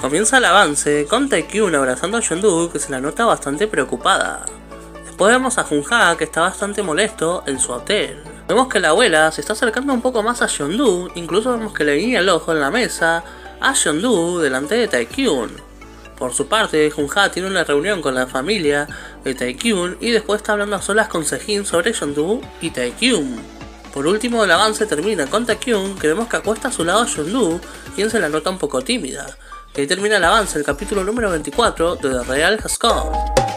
Comienza el avance con Taekyun abrazando a Yondu que se la nota bastante preocupada. Después vemos a Junha que está bastante molesto en su hotel. Vemos que la abuela se está acercando un poco más a Yondu, incluso vemos que le guiña el ojo en la mesa a Yondu delante de Taekyun. Por su parte, Junha tiene una reunión con la familia de Taekyun y después está hablando a solas con Sejin sobre Yondu y Taekyun. Por último, el avance termina con Taekyun, que vemos que acuesta a su lado a Yondu, quien se la nota un poco tímida. Ahí termina el avance, el capítulo número 24 de The Real Has.